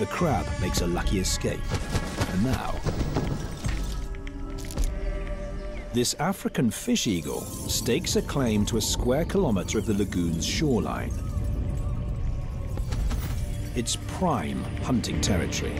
The crab makes a lucky escape. And now... This African fish eagle stakes a claim to a square kilometre of the lagoon's shoreline. It's prime hunting territory.